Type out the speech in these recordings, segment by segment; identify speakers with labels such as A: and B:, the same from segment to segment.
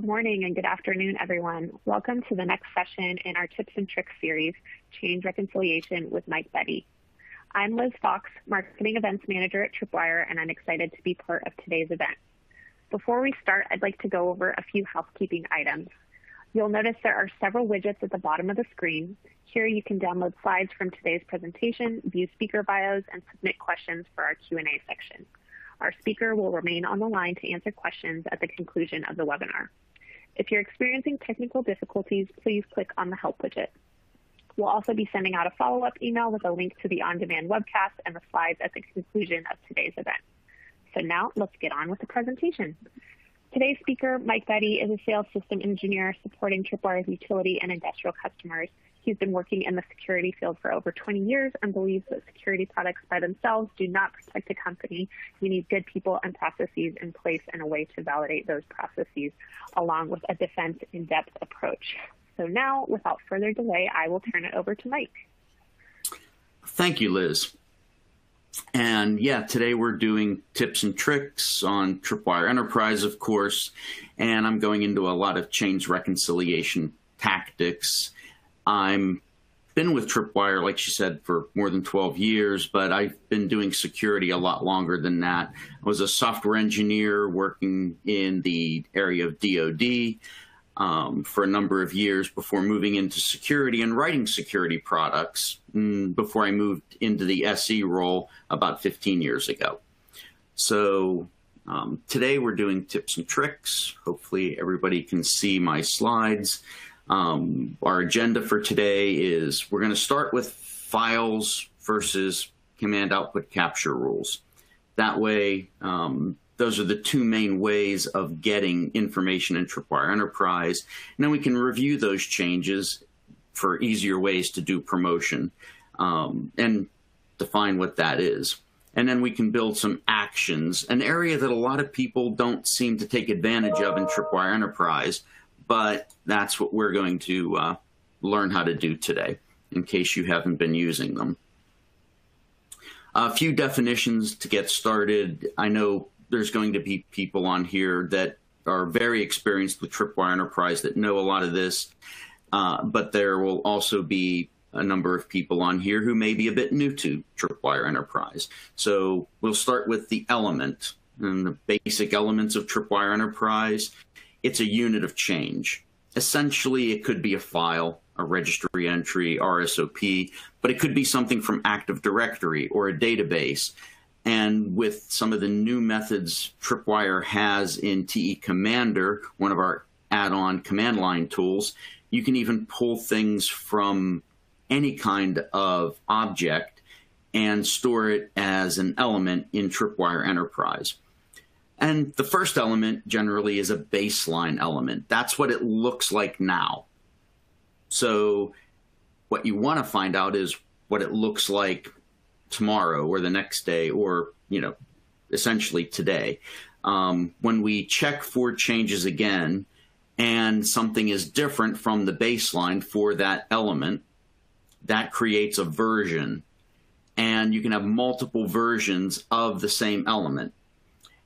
A: Good morning and good afternoon, everyone. Welcome to the next session in our Tips and Tricks series, Change Reconciliation with Mike Betti. I'm Liz Fox, Marketing Events Manager at Tripwire, and I'm excited to be part of today's event. Before we start, I'd like to go over a few housekeeping items. You'll notice there are several widgets at the bottom of the screen. Here you can download slides from today's presentation, view speaker bios, and submit questions for our Q&A section. Our speaker will remain on the line to answer questions at the conclusion of the webinar. If you're experiencing technical difficulties, please click on the Help widget. We'll also be sending out a follow-up email with a link to the on-demand webcast and the slides at the conclusion of today's event. So now let's get on with the presentation. Today's speaker, Mike Betti, is a sales system engineer supporting Tripwire's utility and industrial customers He's been working in the security field for over 20 years and believes that security products by themselves do not protect a company. You need good people and processes in place and a way to validate those processes, along with a defense in-depth approach. So now, without further delay, I will turn it over to Mike.
B: Thank you, Liz. And yeah, today we're doing tips and tricks on Tripwire Enterprise, of course, and I'm going into a lot of change reconciliation tactics I'm been with Tripwire, like she said, for more than 12 years, but I've been doing security a lot longer than that. I was a software engineer working in the area of DoD um, for a number of years before moving into security and writing security products mm, before I moved into the SE role about 15 years ago. So um, today we're doing tips and tricks. Hopefully everybody can see my slides. Um, our agenda for today is we're going to start with files versus command output capture rules. That way, um, those are the two main ways of getting information in Tripwire Enterprise. And then we can review those changes for easier ways to do promotion um, and define what that is. And then we can build some actions, an area that a lot of people don't seem to take advantage of in Tripwire Enterprise, but that's what we're going to uh, learn how to do today in case you haven't been using them. A few definitions to get started. I know there's going to be people on here that are very experienced with Tripwire Enterprise that know a lot of this, uh, but there will also be a number of people on here who may be a bit new to Tripwire Enterprise. So we'll start with the element and the basic elements of Tripwire Enterprise it's a unit of change. Essentially, it could be a file, a registry entry, RSOP, but it could be something from Active Directory or a database. And with some of the new methods Tripwire has in TE Commander, one of our add-on command line tools, you can even pull things from any kind of object and store it as an element in Tripwire Enterprise. And the first element generally is a baseline element. That's what it looks like now. So what you want to find out is what it looks like tomorrow or the next day or, you know, essentially today. Um, when we check for changes again and something is different from the baseline for that element, that creates a version. And you can have multiple versions of the same element.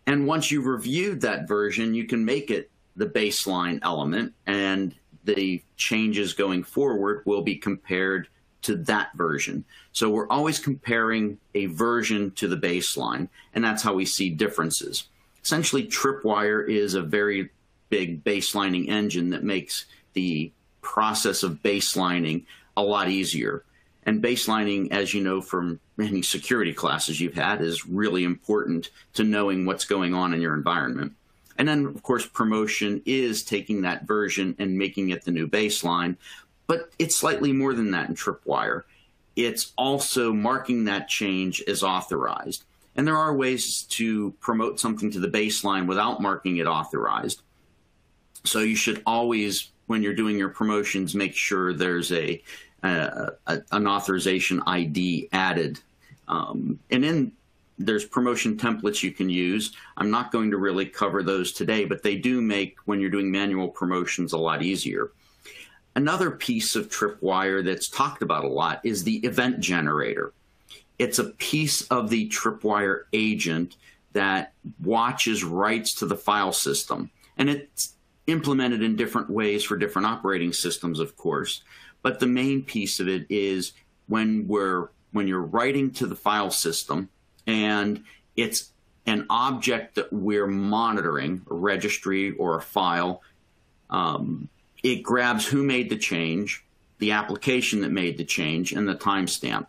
B: And once you've reviewed that version, you can make it the baseline element, and the changes going forward will be compared to that version. So we're always comparing a version to the baseline, and that's how we see differences. Essentially, Tripwire is a very big baselining engine that makes the process of baselining a lot easier. And baselining, as you know from many security classes you've had, is really important to knowing what's going on in your environment. And then, of course, promotion is taking that version and making it the new baseline, but it's slightly more than that in Tripwire. It's also marking that change as authorized. And there are ways to promote something to the baseline without marking it authorized. So you should always, when you're doing your promotions, make sure there's a a, an authorization ID added. Um, and then there's promotion templates you can use. I'm not going to really cover those today, but they do make when you're doing manual promotions a lot easier. Another piece of Tripwire that's talked about a lot is the event generator. It's a piece of the Tripwire agent that watches writes to the file system. And it's implemented in different ways for different operating systems, of course. But the main piece of it is when we're when you're writing to the file system and it's an object that we're monitoring, a registry or a file, um, it grabs who made the change, the application that made the change, and the timestamp.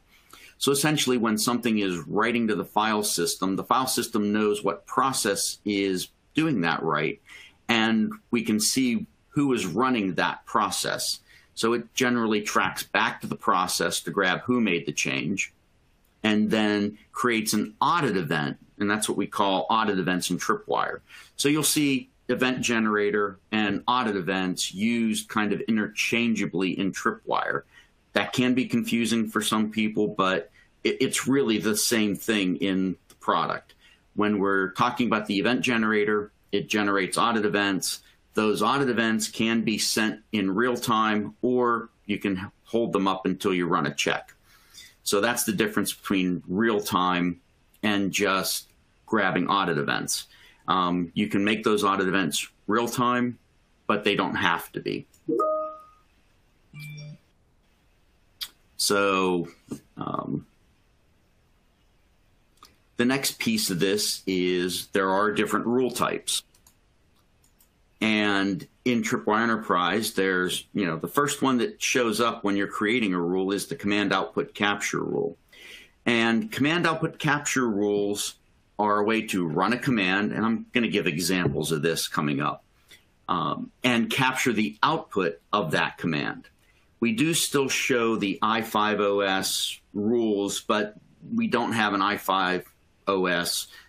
B: So essentially, when something is writing to the file system, the file system knows what process is doing that write, and we can see who is running that process. So it generally tracks back to the process to grab who made the change and then creates an audit event. And that's what we call audit events in Tripwire. So you'll see event generator and audit events used kind of interchangeably in Tripwire. That can be confusing for some people, but it's really the same thing in the product. When we're talking about the event generator, it generates audit events. Those audit events can be sent in real time, or you can hold them up until you run a check. So that's the difference between real time and just grabbing audit events. Um, you can make those audit events real time, but they don't have to be. So um, the next piece of this is there are different rule types. And in Tripwire Enterprise, there's, you know, the first one that shows up when you're creating a rule is the command output capture rule. And command output capture rules are a way to run a command, and I'm going to give examples of this coming up, um, and capture the output of that command. We do still show the i5OS rules, but we don't have an i5 OS uh,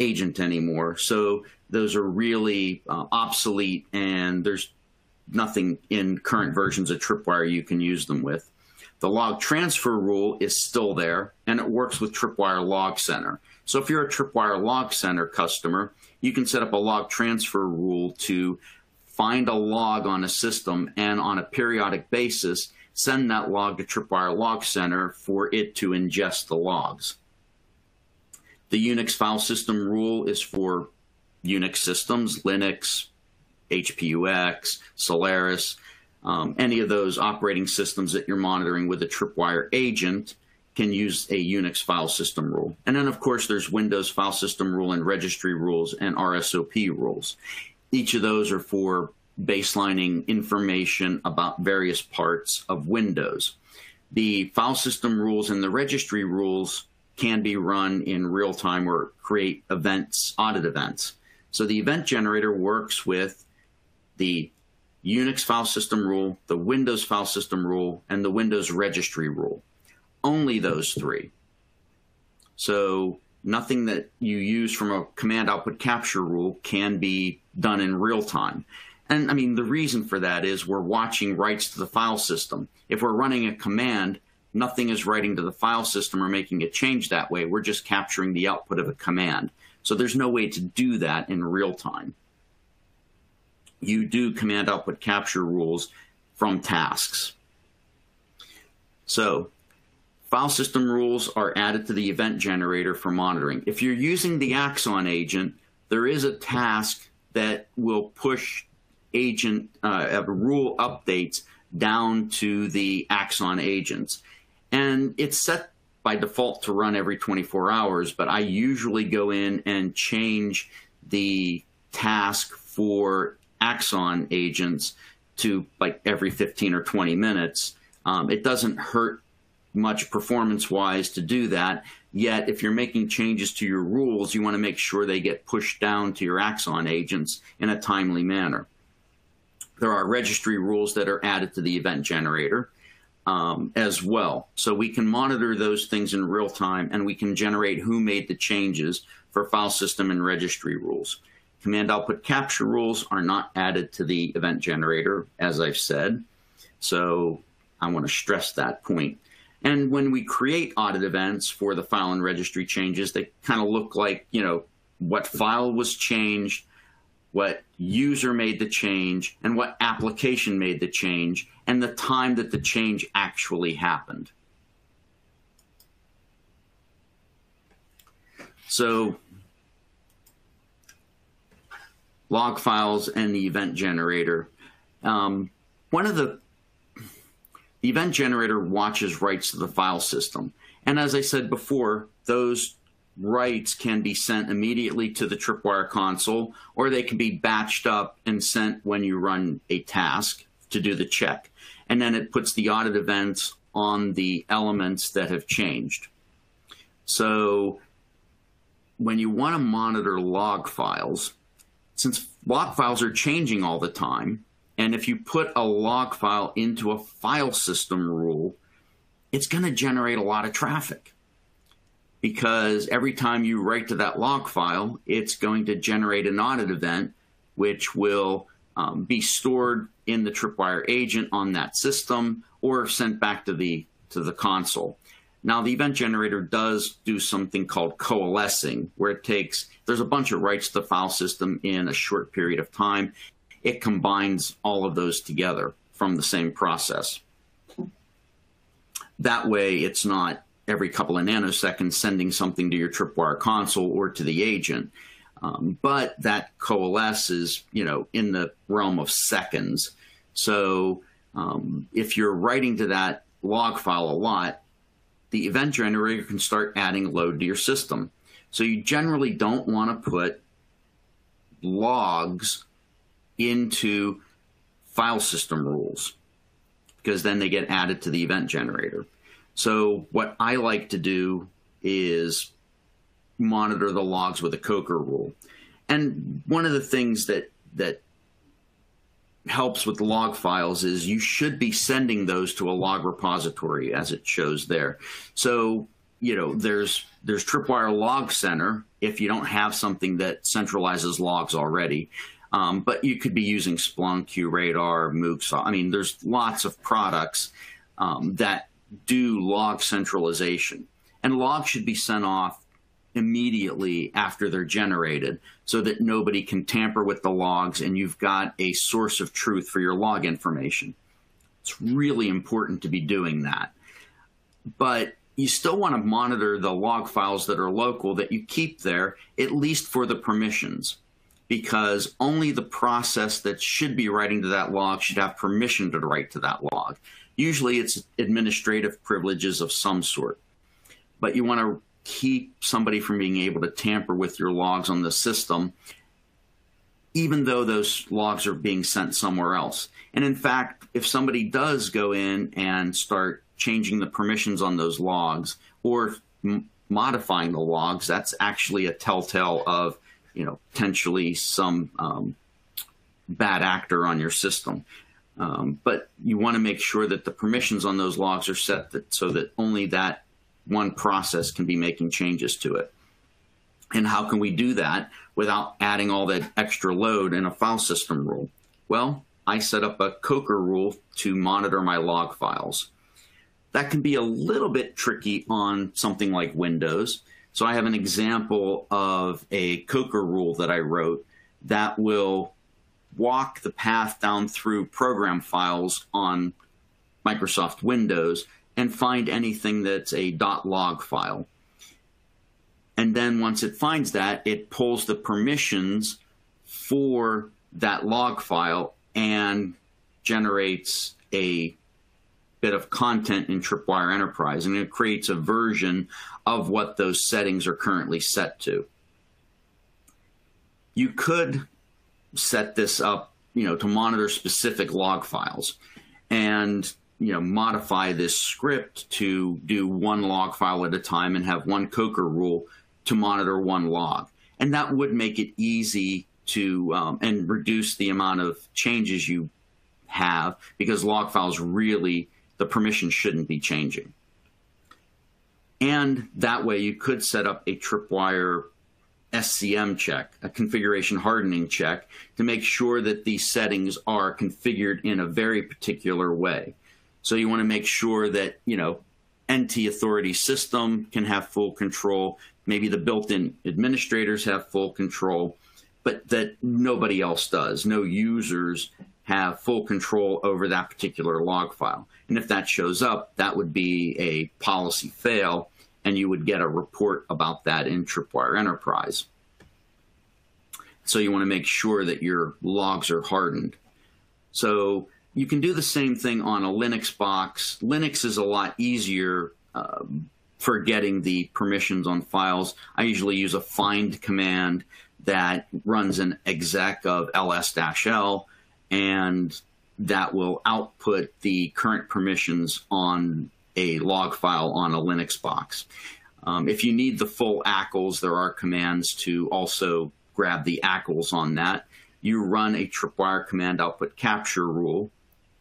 B: agent anymore. So those are really uh, obsolete, and there's nothing in current versions of Tripwire you can use them with. The log transfer rule is still there, and it works with Tripwire Log Center. So if you're a Tripwire Log Center customer, you can set up a log transfer rule to find a log on a system and on a periodic basis send that log to Tripwire Log Center for it to ingest the logs. The Unix file system rule is for Unix systems, Linux, HPUX, Solaris, um, any of those operating systems that you're monitoring with a Tripwire agent can use a Unix file system rule. And then, of course, there's Windows file system rule and registry rules and RSOP rules. Each of those are for baselining information about various parts of Windows. The file system rules and the registry rules can be run in real time or create events, audit events. So the event generator works with the Unix file system rule, the Windows file system rule, and the Windows registry rule. Only those three. So nothing that you use from a command output capture rule can be done in real time. And I mean, the reason for that is we're watching writes to the file system. If we're running a command, nothing is writing to the file system or making a change that way. We're just capturing the output of a command. So there's no way to do that in real time. You do command output capture rules from tasks. So file system rules are added to the event generator for monitoring. If you're using the Axon agent, there is a task that will push agent uh, rule updates down to the Axon agents. And it's set by default to run every 24 hours, but I usually go in and change the task for Axon agents to like every 15 or 20 minutes. Um, it doesn't hurt much performance wise to do that. Yet, if you're making changes to your rules, you want to make sure they get pushed down to your Axon agents in a timely manner. There are registry rules that are added to the event generator um, as well. So we can monitor those things in real time and we can generate who made the changes for file system and registry rules. Command output capture rules are not added to the event generator, as I've said. So I want to stress that point. And when we create audit events for the file and registry changes, they kind of look like, you know, what file was changed, what user made the change, and what application made the change, and the time that the change actually happened. So log files and the event generator. Um, one of the the event generator watches writes to the file system. And as I said before, those writes can be sent immediately to the Tripwire console, or they can be batched up and sent when you run a task to do the check. And then it puts the audit events on the elements that have changed. So when you want to monitor log files, since log files are changing all the time, and if you put a log file into a file system rule, it's going to generate a lot of traffic because every time you write to that log file, it's going to generate an audit event, which will um, be stored in the Tripwire agent on that system or sent back to the to the console. Now, the event generator does do something called coalescing, where it takes there's a bunch of writes to the file system in a short period of time. It combines all of those together from the same process. That way, it's not every couple of nanoseconds sending something to your Tripwire console or to the agent. Um, but that coalesces, you know, in the realm of seconds. So um, if you're writing to that log file a lot, the event generator can start adding load to your system. So you generally don't want to put logs into file system rules because then they get added to the event generator. So what I like to do is monitor the logs with a Coker rule. And one of the things that that helps with log files is you should be sending those to a log repository as it shows there. So, you know, there's there's Tripwire Log Center if you don't have something that centralizes logs already. Um, but you could be using Splunk, QRadar, Mooksaw. I mean, there's lots of products um, that do log centralization. And logs should be sent off immediately after they're generated so that nobody can tamper with the logs and you've got a source of truth for your log information. It's really important to be doing that. But you still want to monitor the log files that are local that you keep there, at least for the permissions, because only the process that should be writing to that log should have permission to write to that log. Usually it's administrative privileges of some sort. But you want to keep somebody from being able to tamper with your logs on the system, even though those logs are being sent somewhere else. And in fact, if somebody does go in and start changing the permissions on those logs or modifying the logs, that's actually a telltale of, you know, potentially some um, bad actor on your system. Um, but you want to make sure that the permissions on those logs are set that, so that only that one process can be making changes to it. And how can we do that without adding all that extra load in a file system rule? Well, I set up a Coker rule to monitor my log files. That can be a little bit tricky on something like Windows. So I have an example of a Coker rule that I wrote that will walk the path down through program files on Microsoft Windows and find anything that's a .log file. And then once it finds that, it pulls the permissions for that log file and generates a bit of content in Tripwire Enterprise, and it creates a version of what those settings are currently set to. You could set this up, you know, to monitor specific log files and, you know, modify this script to do one log file at a time and have one Coker rule to monitor one log. And that would make it easy to um, and reduce the amount of changes you have because log files really the permission shouldn't be changing. And that way you could set up a tripwire SCM check, a configuration hardening check, to make sure that these settings are configured in a very particular way. So you want to make sure that, you know, NT authority system can have full control. Maybe the built-in administrators have full control, but that nobody else does. No users have full control over that particular log file. And if that shows up, that would be a policy fail and you would get a report about that in Tripwire Enterprise. So you want to make sure that your logs are hardened. So you can do the same thing on a Linux box. Linux is a lot easier uh, for getting the permissions on files. I usually use a find command that runs an exec of ls-l and that will output the current permissions on a log file on a Linux box. Um, if you need the full ACLs, there are commands to also grab the ACLs on that. You run a tripwire command output capture rule,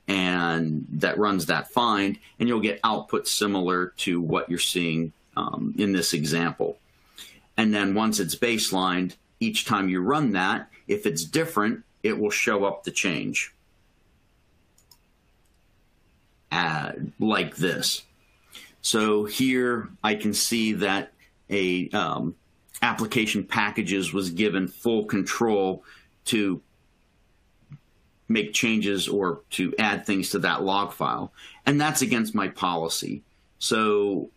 B: and that runs that find, and you'll get output similar to what you're seeing um, in this example. And then once it's baselined, each time you run that, if it's different, it will show up the change. Uh, like this. So here I can see that a um, application packages was given full control to make changes or to add things to that log file. And that's against my policy. So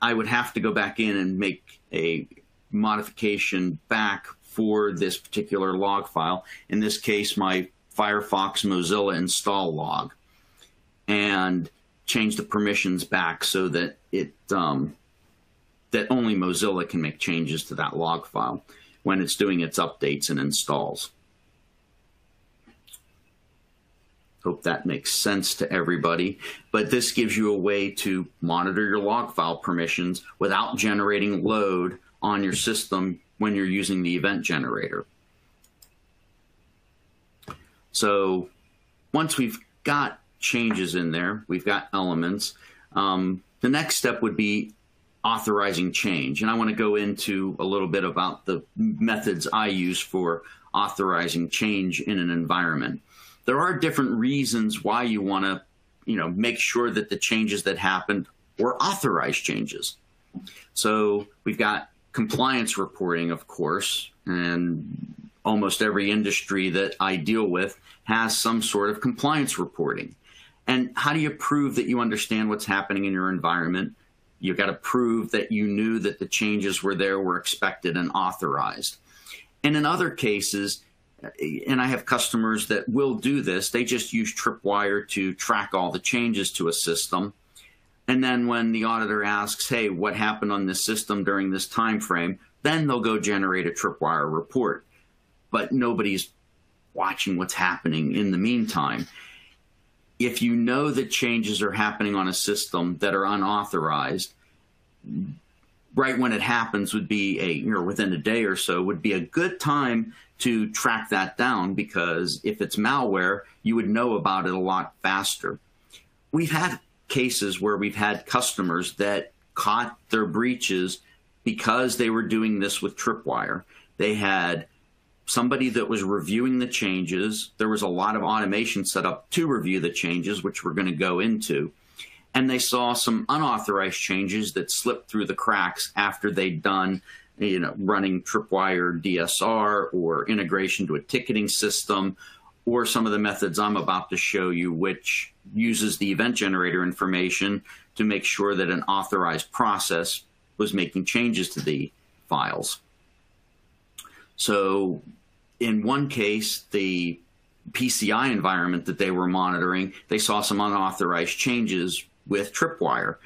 B: I would have to go back in and make a modification back for this particular log file. In this case, my Firefox Mozilla install log. And change the permissions back so that it um, that only Mozilla can make changes to that log file when it's doing its updates and installs. Hope that makes sense to everybody. But this gives you a way to monitor your log file permissions without generating load on your system when you're using the event generator. So once we've got changes in there. We've got elements. Um, the next step would be authorizing change. And I want to go into a little bit about the methods I use for authorizing change in an environment. There are different reasons why you want to, you know, make sure that the changes that happened were authorized changes. So we've got compliance reporting, of course, and almost every industry that I deal with has some sort of compliance reporting. And how do you prove that you understand what's happening in your environment? You've got to prove that you knew that the changes were there, were expected, and authorized. And in other cases, and I have customers that will do this, they just use Tripwire to track all the changes to a system. And then when the auditor asks, hey, what happened on this system during this time frame, then they'll go generate a Tripwire report. But nobody's watching what's happening in the meantime if you know that changes are happening on a system that are unauthorized, right when it happens would be a, you know, within a day or so would be a good time to track that down because if it's malware, you would know about it a lot faster. We've had cases where we've had customers that caught their breaches because they were doing this with Tripwire. They had somebody that was reviewing the changes. There was a lot of automation set up to review the changes, which we're going to go into. And they saw some unauthorized changes that slipped through the cracks after they'd done, you know, running Tripwire DSR or integration to a ticketing system or some of the methods I'm about to show you, which uses the event generator information to make sure that an authorized process was making changes to the files. So in one case, the PCI environment that they were monitoring, they saw some unauthorized changes with Tripwire.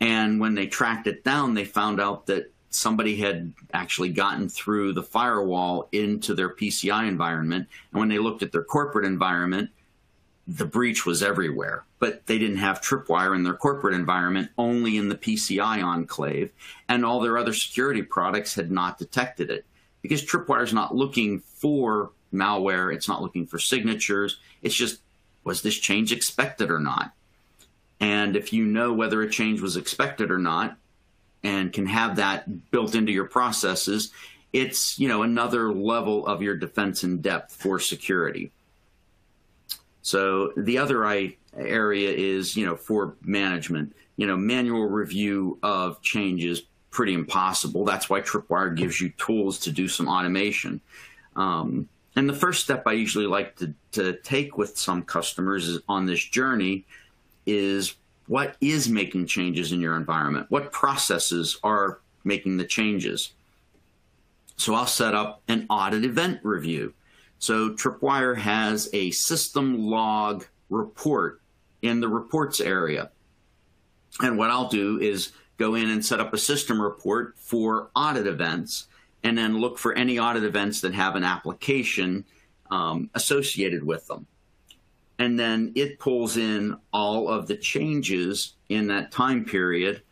B: And when they tracked it down, they found out that somebody had actually gotten through the firewall into their PCI environment. And when they looked at their corporate environment, the breach was everywhere. But they didn't have Tripwire in their corporate environment, only in the PCI enclave. And all their other security products had not detected it because Tripwire is not looking for malware. It's not looking for signatures. It's just, was this change expected or not? And if you know whether a change was expected or not and can have that built into your processes, it's, you know, another level of your defense in depth for security. So the other area is, you know, for management, you know, manual review of changes, pretty impossible. That's why Tripwire gives you tools to do some automation. Um, and the first step I usually like to, to take with some customers on this journey is what is making changes in your environment? What processes are making the changes? So I'll set up an audit event review. So Tripwire has a system log report in the reports area. And what I'll do is go in and set up a system report for audit events and then look for any audit events that have an application um, associated with them. And then it pulls in all of the changes in that time period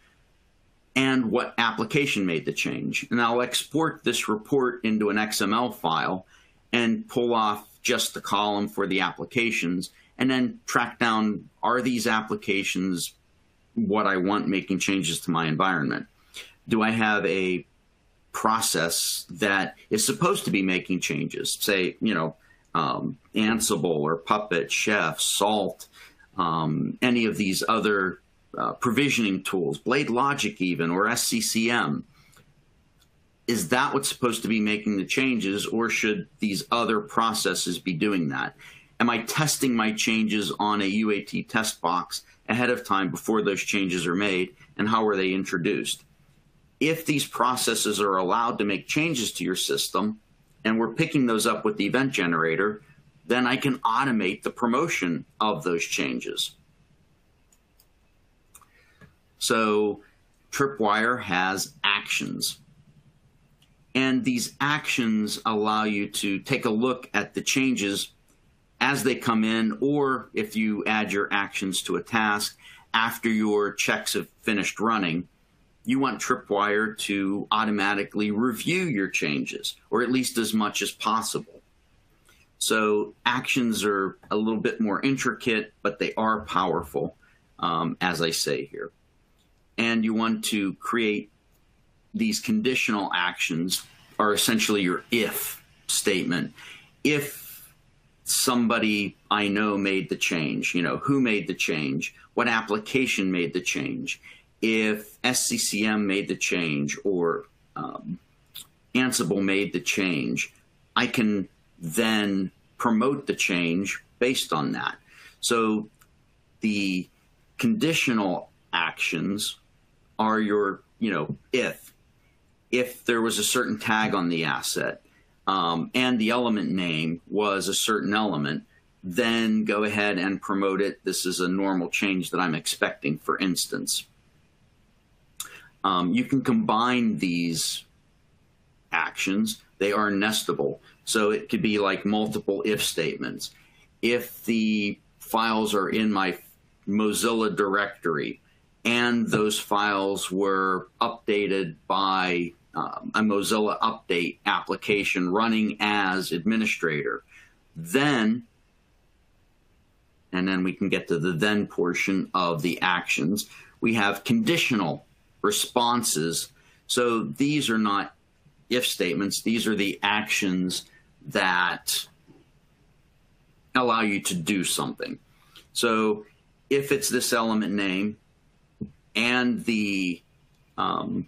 B: and what application made the change. And I'll export this report into an XML file and pull off just the column for the applications and then track down are these applications what I want making changes to my environment? Do I have a process that is supposed to be making changes? Say, you know, um, Ansible or Puppet, Chef, Salt, um, any of these other uh, provisioning tools, Blade Logic even, or SCCM. Is that what's supposed to be making the changes, or should these other processes be doing that? Am I testing my changes on a UAT test box ahead of time before those changes are made, and how are they introduced? If these processes are allowed to make changes to your system, and we're picking those up with the event generator, then I can automate the promotion of those changes. So Tripwire has actions. And these actions allow you to take a look at the changes as they come in, or if you add your actions to a task after your checks have finished running, you want Tripwire to automatically review your changes, or at least as much as possible. So actions are a little bit more intricate, but they are powerful, um, as I say here. And you want to create these conditional actions are essentially your if statement. If somebody I know made the change, you know, who made the change, what application made the change, if SCCM made the change or um, Ansible made the change, I can then promote the change based on that. So the conditional actions are your, you know, if. If there was a certain tag on the asset, um, and the element name was a certain element, then go ahead and promote it. This is a normal change that I'm expecting, for instance. Um, you can combine these actions. They are nestable. So it could be like multiple if statements. If the files are in my Mozilla directory and those files were updated by um, a Mozilla Update application running as administrator. Then, and then we can get to the then portion of the actions, we have conditional responses. So these are not if statements, these are the actions that allow you to do something. So if it's this element name and the um,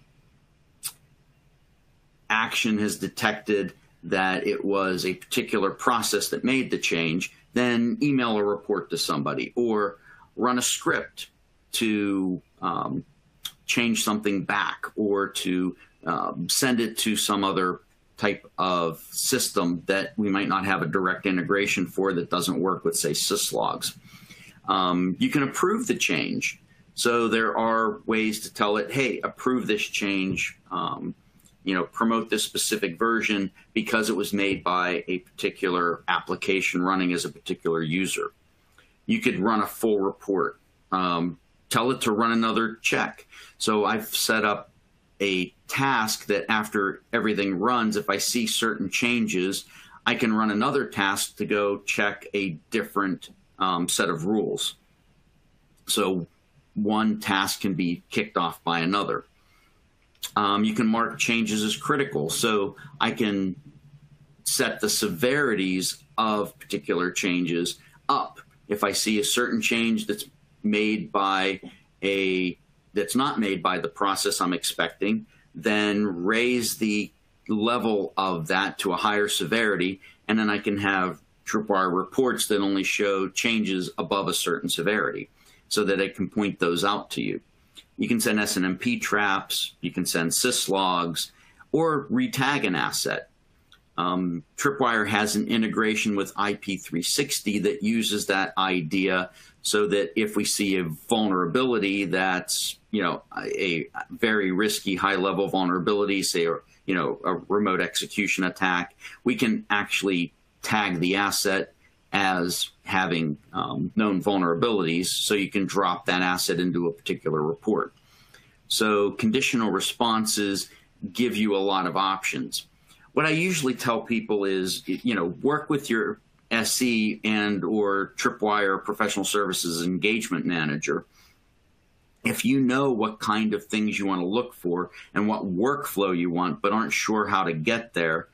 B: action has detected that it was a particular process that made the change, then email a report to somebody or run a script to um, change something back or to um, send it to some other type of system that we might not have a direct integration for that doesn't work with, say, syslogs. Um, you can approve the change. So there are ways to tell it, hey, approve this change. You know, promote this specific version because it was made by a particular application running as a particular user. You could run a full report. Um, tell it to run another check. So I've set up a task that after everything runs, if I see certain changes, I can run another task to go check a different um, set of rules. So one task can be kicked off by another. Um, you can mark changes as critical. So I can set the severities of particular changes up. If I see a certain change that's made by a that's not made by the process I'm expecting, then raise the level of that to a higher severity, and then I can have Tripwire reports that only show changes above a certain severity so that it can point those out to you. You can send SNMP traps, you can send syslogs, or retag an asset. Um, Tripwire has an integration with IP360 that uses that idea so that if we see a vulnerability that's you know a, a very risky high level vulnerability, say or you know a remote execution attack, we can actually tag the asset as having um, known vulnerabilities, so you can drop that asset into a particular report. So conditional responses give you a lot of options. What I usually tell people is, you know, work with your SE and or Tripwire professional services engagement manager. If you know what kind of things you want to look for and what workflow you want, but aren't sure how to get there,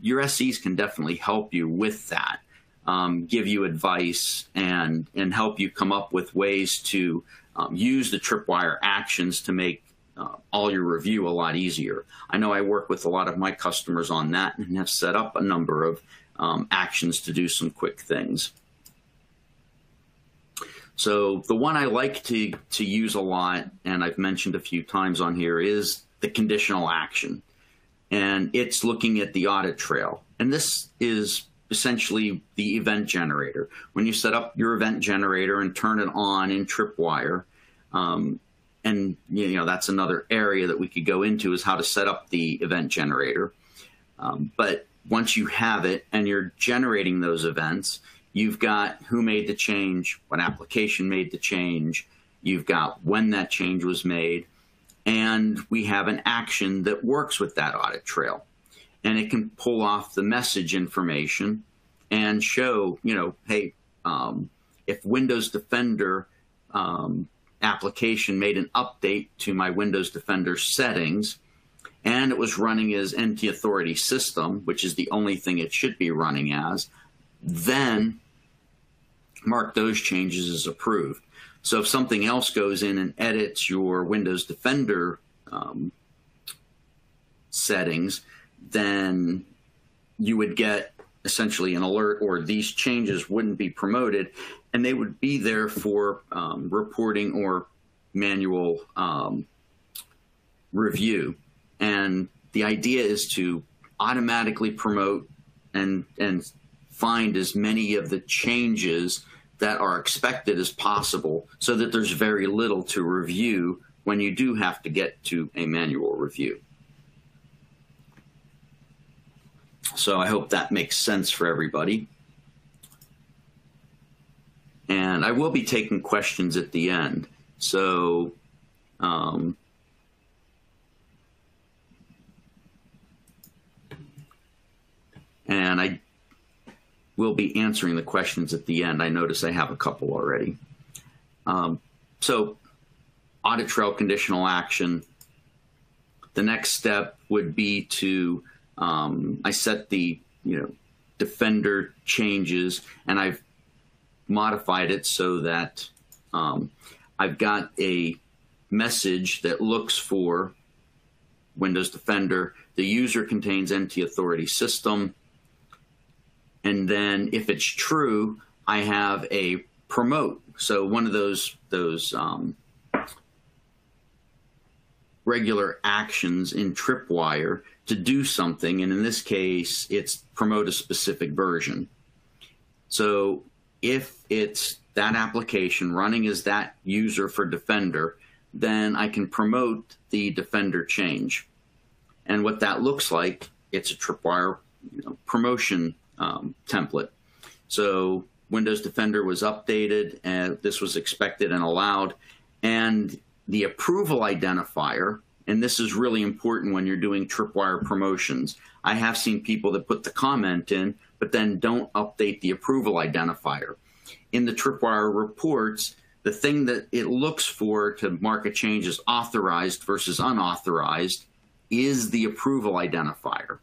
B: your SEs can definitely help you with that, um, give you advice and and help you come up with ways to um, use the Tripwire actions to make uh, all your review a lot easier. I know I work with a lot of my customers on that and have set up a number of um, actions to do some quick things. So the one I like to, to use a lot, and I've mentioned a few times on here, is the conditional action. And it's looking at the audit trail. And this is essentially the event generator. When you set up your event generator and turn it on in Tripwire, um, and you know that's another area that we could go into is how to set up the event generator. Um, but once you have it and you're generating those events, you've got who made the change, what application made the change, you've got when that change was made, and we have an action that works with that audit trail and it can pull off the message information and show, you know, hey, um, if Windows Defender um, application made an update to my Windows Defender settings, and it was running as NT Authority system, which is the only thing it should be running as, then mark those changes as approved. So if something else goes in and edits your Windows Defender um, settings, then you would get essentially an alert or these changes wouldn't be promoted and they would be there for um, reporting or manual um, review. And the idea is to automatically promote and and find as many of the changes that are expected as possible so that there's very little to review when you do have to get to a manual review. So I hope that makes sense for everybody. And I will be taking questions at the end. So, um, and I will be answering the questions at the end. I notice I have a couple already. Um, so, audit trail conditional action. The next step would be to um, I set the you know defender changes, and I've modified it so that um, I've got a message that looks for Windows Defender. The user contains NT Authority system. And then if it's true, I have a promote. So one of those those um, regular actions in Tripwire to do something, and in this case, it's promote a specific version. So if it's that application running as that user for Defender, then I can promote the Defender change. And what that looks like, it's a Tripwire you know, promotion um, template. So Windows Defender was updated, and this was expected and allowed. And the approval identifier and this is really important when you're doing tripwire promotions. I have seen people that put the comment in, but then don't update the approval identifier. In the tripwire reports, the thing that it looks for to mark a change as authorized versus unauthorized is the approval identifier.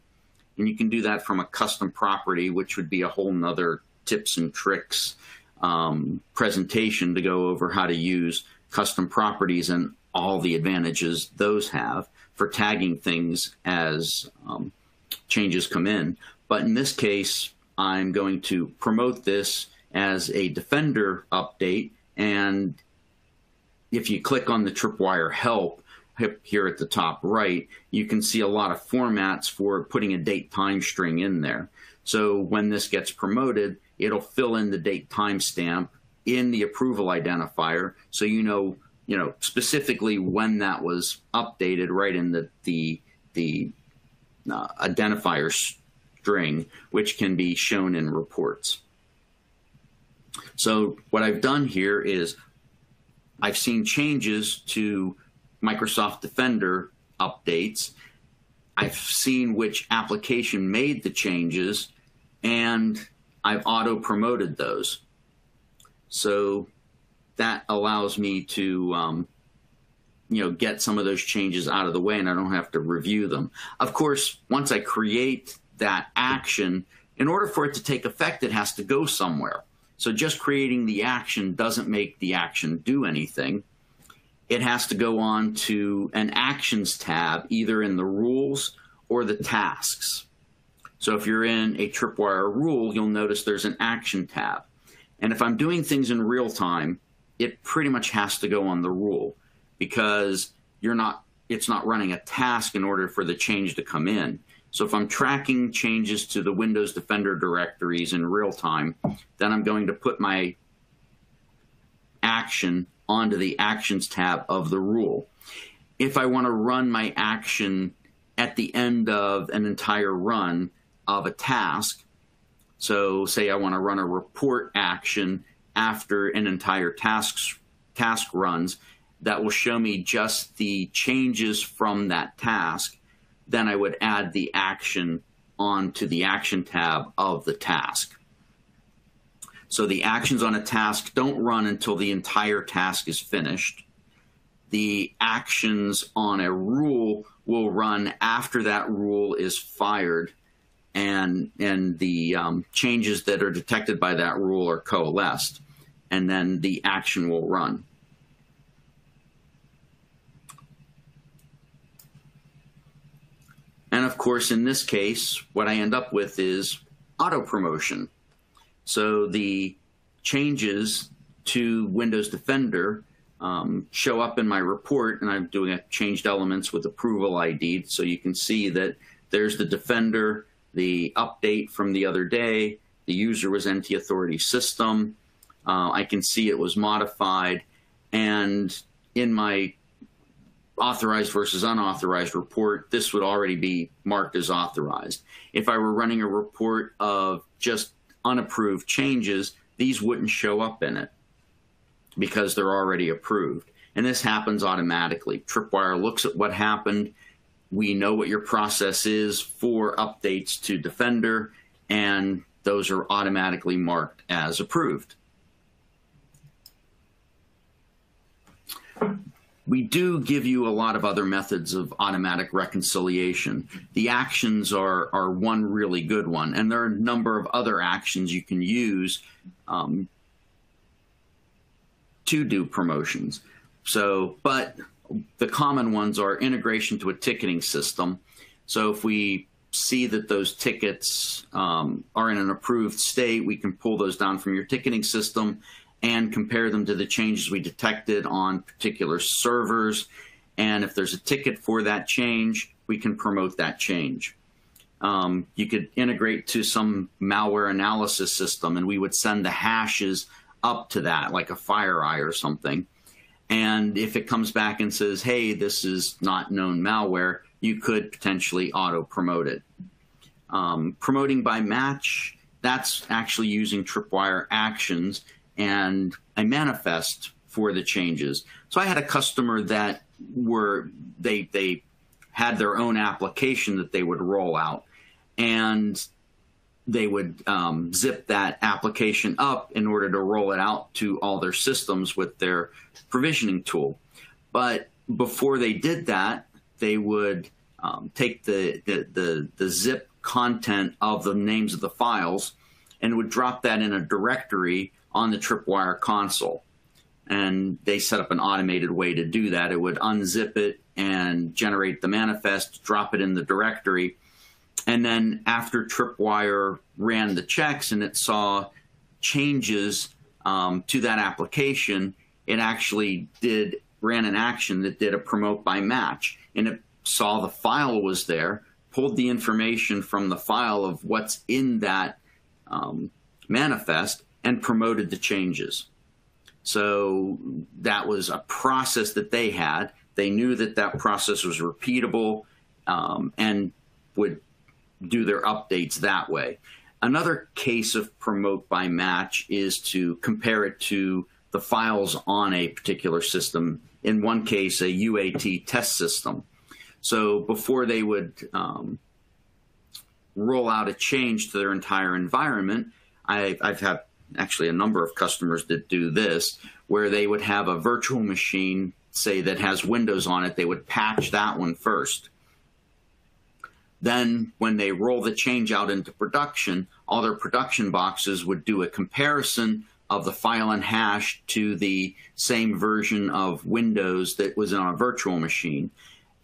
B: And you can do that from a custom property, which would be a whole nother tips and tricks um, presentation to go over how to use custom properties and all the advantages those have for tagging things as um, changes come in. But in this case, I'm going to promote this as a Defender update. And if you click on the Tripwire help, here at the top right, you can see a lot of formats for putting a date time string in there. So when this gets promoted, it'll fill in the date timestamp in the approval identifier, so you know, you know specifically when that was updated, right in the the the uh, identifier string, which can be shown in reports. So what I've done here is I've seen changes to Microsoft Defender updates. I've seen which application made the changes, and I've auto promoted those. So that allows me to, um, you know, get some of those changes out of the way, and I don't have to review them. Of course, once I create that action, in order for it to take effect, it has to go somewhere. So just creating the action doesn't make the action do anything. It has to go on to an actions tab, either in the rules or the tasks. So if you're in a Tripwire rule, you'll notice there's an action tab. And if I'm doing things in real time, it pretty much has to go on the rule because you're not it's not running a task in order for the change to come in. So if I'm tracking changes to the Windows Defender directories in real time, then I'm going to put my action onto the Actions tab of the rule. If I want to run my action at the end of an entire run of a task, so say I want to run a report action after an entire task, task runs, that will show me just the changes from that task then I would add the action onto the action tab of the task. So the actions on a task don't run until the entire task is finished. The actions on a rule will run after that rule is fired and and the um, changes that are detected by that rule are coalesced and then the action will run. And of course, in this case, what I end up with is auto promotion. So the changes to Windows Defender um, show up in my report, and I'm doing a changed elements with approval ID. So you can see that there's the Defender, the update from the other day, the user was NT Authority System. Uh, I can see it was modified, and in my authorized versus unauthorized report, this would already be marked as authorized. If I were running a report of just unapproved changes, these wouldn't show up in it because they're already approved. And this happens automatically. Tripwire looks at what happened. We know what your process is for updates to Defender, and those are automatically marked as approved. we do give you a lot of other methods of automatic reconciliation. The actions are, are one really good one, and there are a number of other actions you can use um, to do promotions. So, but the common ones are integration to a ticketing system. So if we see that those tickets um, are in an approved state, we can pull those down from your ticketing system and compare them to the changes we detected on particular servers. And if there's a ticket for that change, we can promote that change. Um, you could integrate to some malware analysis system, and we would send the hashes up to that, like a FireEye or something. And if it comes back and says, hey, this is not known malware, you could potentially auto promote it. Um, promoting by match, that's actually using Tripwire actions and a manifest for the changes. So I had a customer that were they they had their own application that they would roll out, and they would um, zip that application up in order to roll it out to all their systems with their provisioning tool. But before they did that, they would um, take the, the, the, the zip content of the names of the files and would drop that in a directory on the Tripwire console. And they set up an automated way to do that. It would unzip it and generate the manifest, drop it in the directory. And then after Tripwire ran the checks and it saw changes um, to that application, it actually did ran an action that did a promote by match and it saw the file was there, pulled the information from the file of what's in that um, manifest, and promoted the changes. So that was a process that they had. They knew that that process was repeatable um, and would do their updates that way. Another case of promote by match is to compare it to the files on a particular system. In one case, a UAT test system. So before they would um, roll out a change to their entire environment, I, I've had actually a number of customers that do this, where they would have a virtual machine, say that has Windows on it, they would patch that one first. Then, when they roll the change out into production, all their production boxes would do a comparison of the file and hash to the same version of Windows that was on a virtual machine.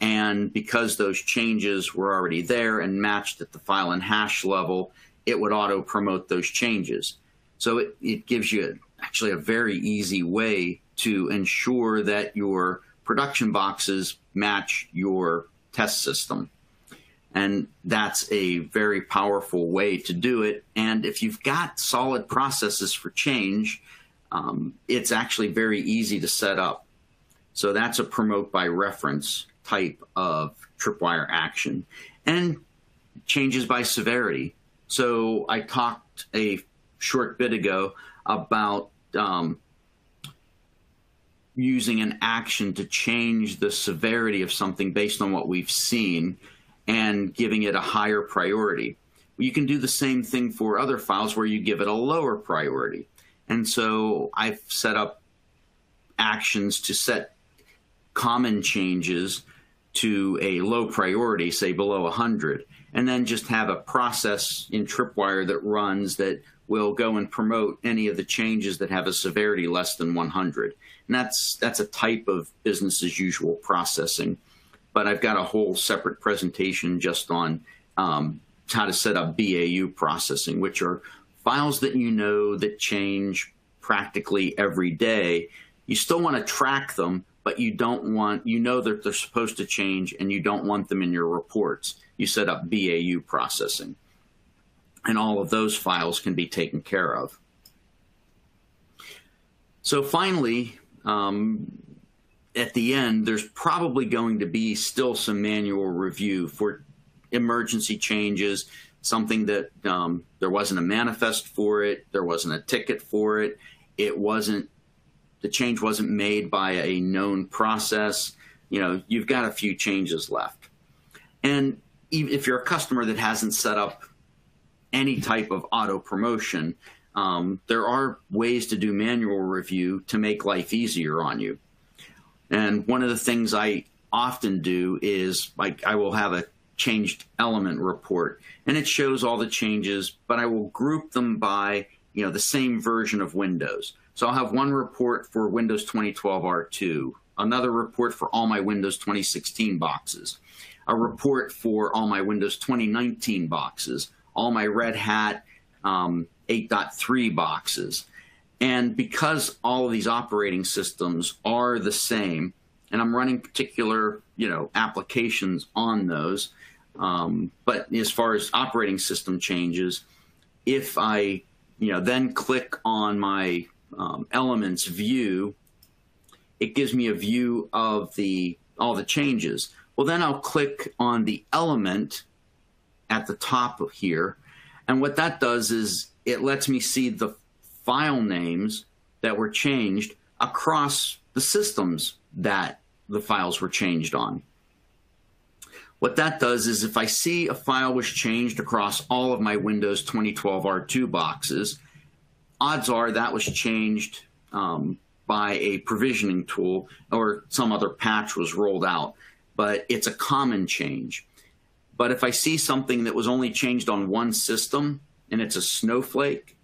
B: And because those changes were already there and matched at the file and hash level, it would auto promote those changes. So it, it gives you actually a very easy way to ensure that your production boxes match your test system. And that's a very powerful way to do it. And if you've got solid processes for change, um, it's actually very easy to set up. So that's a promote by reference type of tripwire action. And changes by severity. So I talked a short bit ago about um, using an action to change the severity of something based on what we've seen and giving it a higher priority. You can do the same thing for other files where you give it a lower priority. And so I've set up actions to set common changes to a low priority, say below 100, and then just have a process in Tripwire that runs that will go and promote any of the changes that have a severity less than 100. And that's that's a type of business as usual processing but I've got a whole separate presentation just on um, how to set up BAU processing, which are files that you know that change practically every day. You still want to track them, but you don't want, you know that they're supposed to change and you don't want them in your reports. You set up BAU processing. And all of those files can be taken care of. So finally, um, at the end, there's probably going to be still some manual review for emergency changes, something that um, there wasn't a manifest for it, there wasn't a ticket for it, it wasn't the change wasn't made by a known process. You know, you've got a few changes left, and if you're a customer that hasn't set up any type of auto promotion, um, there are ways to do manual review to make life easier on you. And one of the things I often do is like I will have a changed element report and it shows all the changes, but I will group them by, you know, the same version of Windows. So I'll have one report for Windows 2012 R2, another report for all my Windows 2016 boxes, a report for all my Windows 2019 boxes, all my Red Hat um, 8.3 boxes. And because all of these operating systems are the same, and I'm running particular, you know, applications on those, um, but as far as operating system changes, if I, you know, then click on my um, elements view, it gives me a view of the all the changes. Well, then I'll click on the element at the top of here, and what that does is it lets me see the file names that were changed across the systems that the files were changed on. What that does is if I see a file was changed across all of my Windows 2012 R2 boxes, odds are that was changed um, by a provisioning tool or some other patch was rolled out, but it's a common change. But if I see something that was only changed on one system and it's a snowflake,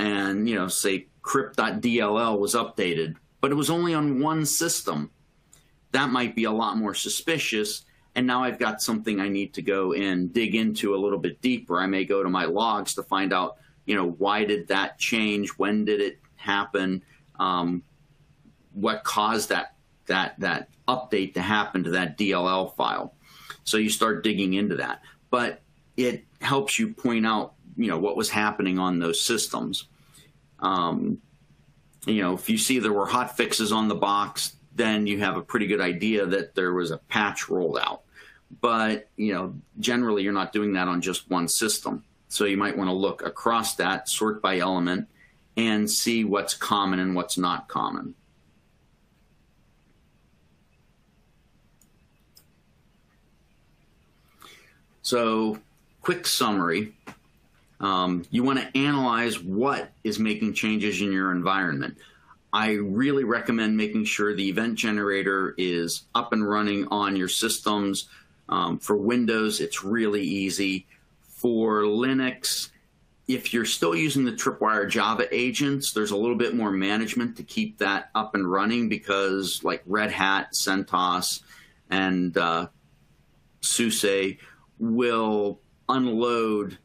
B: and you know say crypt.dll was updated but it was only on one system. That might be a lot more suspicious and now i've got something i need to go and dig into a little bit deeper. I may go to my logs to find out you know why did that change? When did it happen? Um, what caused that that that update to happen to that DLL file. So you start digging into that, but it helps you point out you know what was happening on those systems. Um, you know, if you see there were hot fixes on the box, then you have a pretty good idea that there was a patch rolled out. But you know, generally you're not doing that on just one system. So you might want to look across that, sort by element, and see what's common and what's not common. So, quick summary. Um, you want to analyze what is making changes in your environment. I really recommend making sure the event generator is up and running on your systems. Um, for Windows, it's really easy for Linux, if you're still using the Tripwire Java agents, there's a little bit more management to keep that up and running because, like Red Hat, CentOS, and uh, SUSE will unload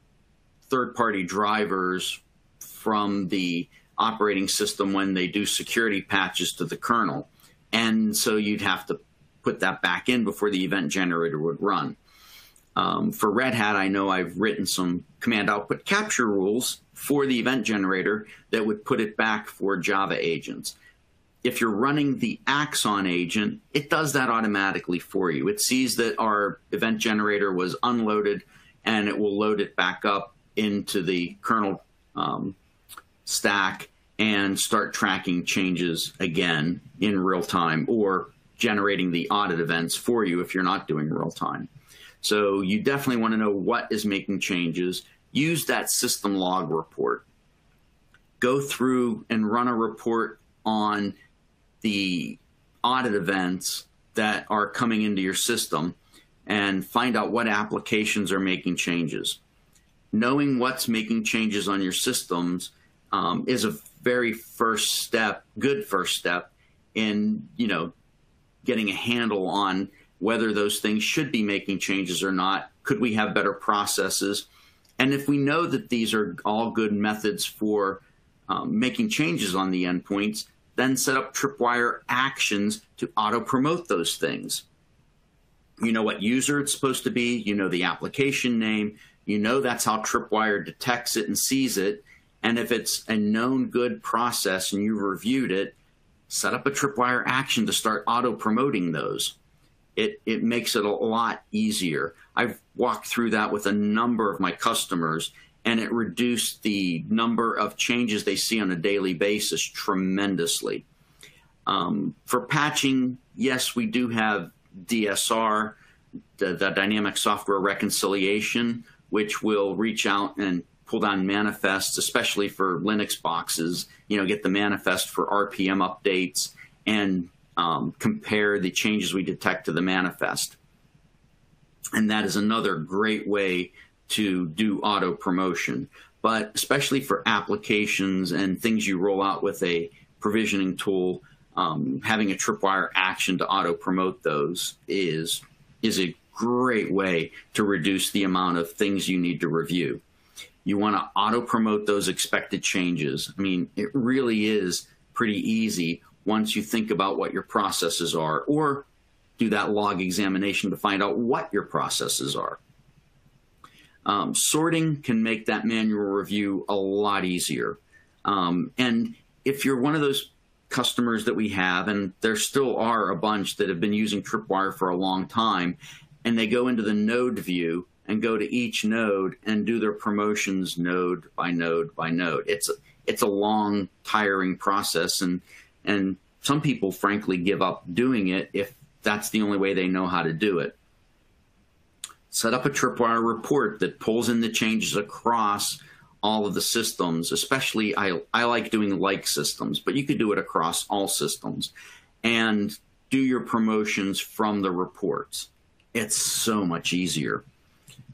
B: third party drivers from the operating system when they do security patches to the kernel. And so you'd have to put that back in before the event generator would run. Um, for Red Hat, I know I've written some command output capture rules for the event generator that would put it back for Java agents. If you're running the Axon agent, it does that automatically for you. It sees that our event generator was unloaded and it will load it back up into the kernel um, stack and start tracking changes again in real time or generating the audit events for you if you're not doing real time. So you definitely want to know what is making changes. Use that system log report. Go through and run a report on the audit events that are coming into your system and find out what applications are making changes. Knowing what's making changes on your systems um, is a very first step, good first step in you know getting a handle on whether those things should be making changes or not. Could we have better processes? And if we know that these are all good methods for um, making changes on the endpoints, then set up Tripwire actions to auto promote those things. You know what user it's supposed to be, you know the application name, you know that's how Tripwire detects it and sees it. And if it's a known good process and you've reviewed it, set up a Tripwire action to start auto promoting those it, it makes it a lot easier. I've walked through that with a number of my customers, and it reduced the number of changes they see on a daily basis tremendously. Um, for patching, yes, we do have DSR, the, the dynamic software reconciliation, which will reach out and pull down manifests, especially for Linux boxes. You know, get the manifest for RPM updates and um, compare the changes we detect to the manifest. And that is another great way to do auto promotion. But especially for applications and things you roll out with a provisioning tool, um, having a tripwire action to auto promote those is is a great way to reduce the amount of things you need to review. You want to auto promote those expected changes. I mean, it really is pretty easy once you think about what your processes are, or do that log examination to find out what your processes are. Um, sorting can make that manual review a lot easier. Um, and if you're one of those customers that we have, and there still are a bunch that have been using Tripwire for a long time, and they go into the node view and go to each node and do their promotions node by node by node. It's a, it's a long, tiring process, and and some people, frankly, give up doing it if that's the only way they know how to do it. Set up a tripwire report that pulls in the changes across all of the systems, especially I, I like doing like systems, but you could do it across all systems and do your promotions from the reports. It's so much easier.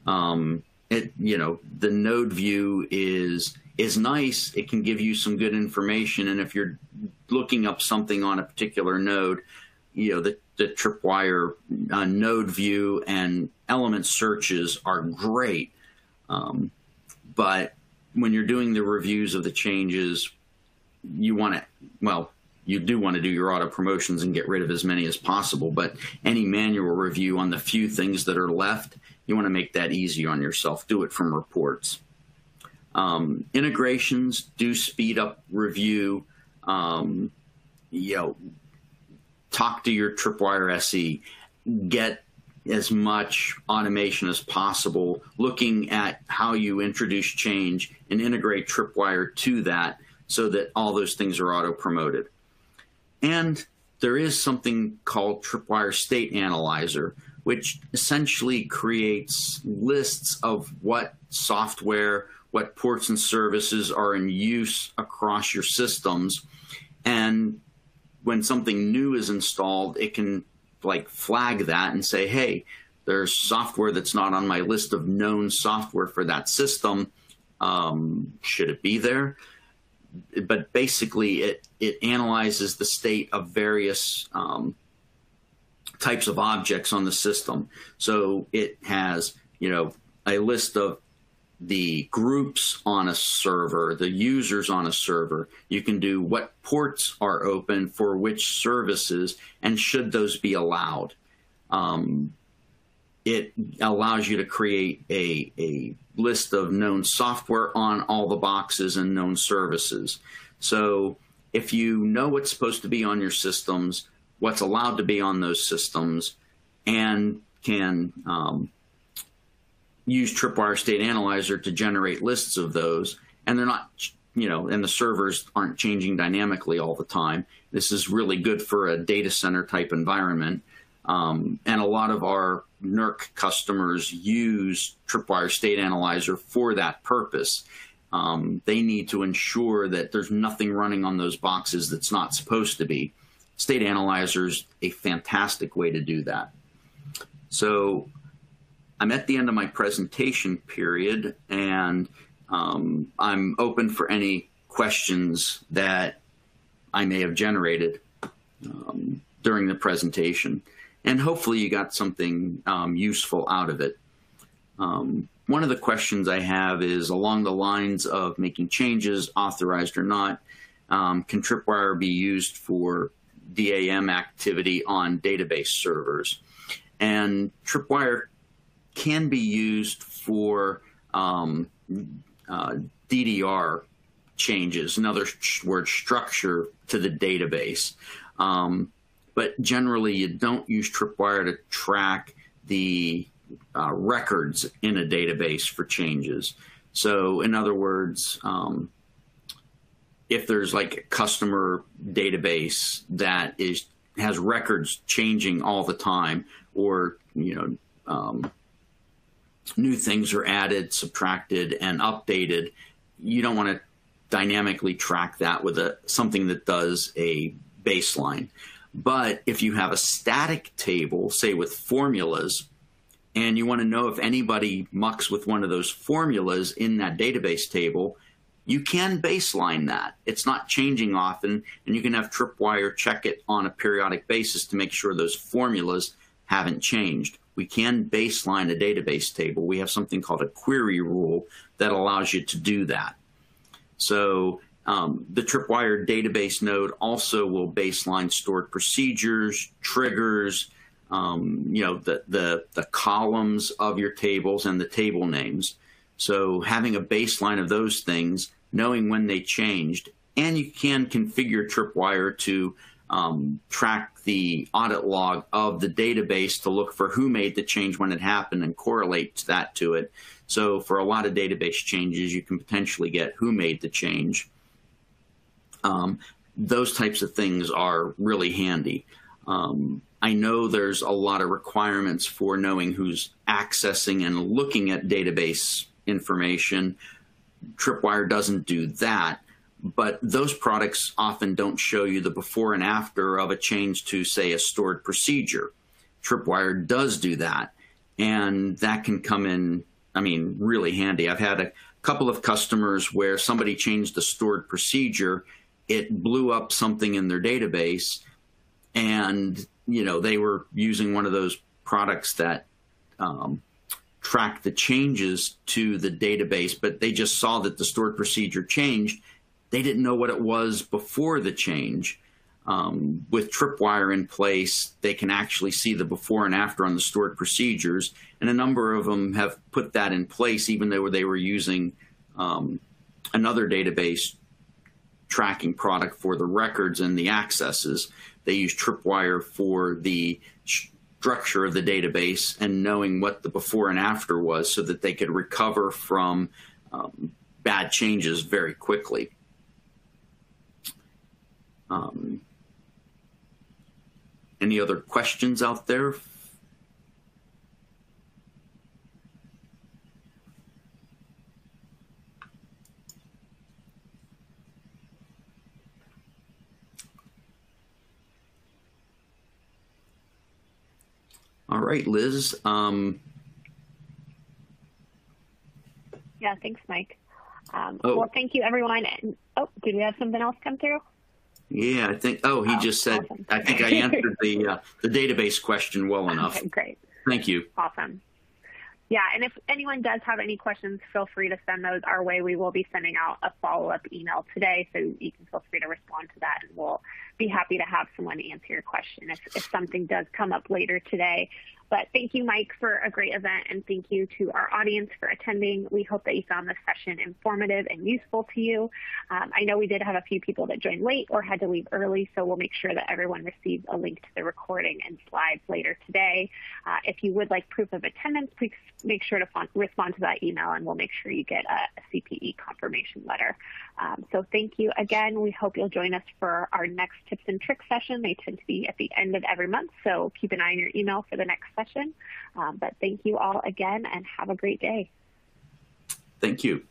B: Um, it, you know, the node view is is nice. It can give you some good information. And if you're looking up something on a particular node, you know, the, the tripwire uh, node view and element searches are great. Um, but when you're doing the reviews of the changes, you want to, well, you do want to do your auto promotions and get rid of as many as possible. But any manual review on the few things that are left, you want to make that easy on yourself. Do it from reports. Um, integrations do speed up review. Um, you know, talk to your Tripwire SE. Get as much automation as possible, looking at how you introduce change and integrate Tripwire to that so that all those things are auto promoted. And there is something called Tripwire State Analyzer, which essentially creates lists of what software, what ports and services are in use across your systems. And when something new is installed, it can like flag that and say, hey, there's software that's not on my list of known software for that system. Um, should it be there? But basically it it analyzes the state of various um, types of objects on the system. So it has you know a list of the groups on a server, the users on a server. You can do what ports are open for which services, and should those be allowed. Um, it allows you to create a, a list of known software on all the boxes and known services. So if you know what's supposed to be on your systems, what's allowed to be on those systems, and can um, use Tripwire State Analyzer to generate lists of those, and they're not, you know, and the servers aren't changing dynamically all the time. This is really good for a data center type environment. Um, and a lot of our NERC customers use Tripwire State Analyzer for that purpose. Um, they need to ensure that there's nothing running on those boxes that's not supposed to be. State Analyzer is a fantastic way to do that. So I'm at the end of my presentation period, and um, I'm open for any questions that I may have generated um, during the presentation and hopefully you got something um, useful out of it. Um, one of the questions I have is along the lines of making changes, authorized or not. Um, can Tripwire be used for DAM activity on database servers? And Tripwire can be used for um, uh, DDL changes, in other words, structure to the database. Um, but generally you don't use Tripwire to track the uh, records in a database for changes. So, in other words, um, if there's like a customer database that is has records changing all the time, or you know, um, new things are added, subtracted, and updated, you don't want to dynamically track that with a something that does a baseline. But if you have a static table, say with formulas, and you want to know if anybody mucks with one of those formulas in that database table, you can baseline that. It's not changing often, and you can have Tripwire check it on a periodic basis to make sure those formulas haven't changed. We can baseline a database table. We have something called a query rule that allows you to do that. So um, the Tripwire database node also will baseline stored procedures, triggers, um, you know, the, the, the columns of your tables and the table names. So having a baseline of those things, knowing when they changed, and you can configure Tripwire to um, track the audit log of the database to look for who made the change when it happened and correlate that to it. So for a lot of database changes, you can potentially get who made the change um, those types of things are really handy. Um, I know there's a lot of requirements for knowing who's accessing and looking at database information. Tripwire doesn't do that, but those products often don't show you the before and after of a change to, say, a stored procedure. Tripwire does do that, and that can come in, I mean, really handy. I've had a couple of customers where somebody changed the stored procedure it blew up something in their database and you know they were using one of those products that um, track the changes to the database but they just saw that the stored procedure changed they didn't know what it was before the change um, with Tripwire in place, they can actually see the before and after on the stored procedures. And a number of them have put that in place, even though they were using um, another database tracking product for the records and the accesses. They use Tripwire for the structure of the database and knowing what the before and after was so that they could recover from um, bad changes very quickly. Um, any other questions out there? All right, Liz. Um,
A: yeah, thanks, Mike. Um, oh. Well, thank you, everyone. And, oh, did we have something else come through?
B: Yeah, I think. Oh, he oh, just said. Awesome. I think I answered the uh, the database question well enough.
A: Okay, great.
B: Thank you.
A: Awesome. Yeah, and if anyone does have any questions, feel free to send those our way. We will be sending out a follow up email today, so you can feel free to respond to that, and we'll be happy to have someone answer your question if, if something does come up later today. But thank you, Mike, for a great event, and thank you to our audience for attending. We hope that you found this session informative and useful to you. Um, I know we did have a few people that joined late or had to leave early, so we'll make sure that everyone receives a link to the recording and slides later today. Uh, if you would like proof of attendance, please make sure to respond to that email, and we'll make sure you get a, CPE confirmation letter. Um, so thank you again. We hope you'll join us for our next tips and tricks session. They tend to be at the end of every month, so keep an eye on your email for the next session. Um, but thank you all again and have a great day.
B: Thank you.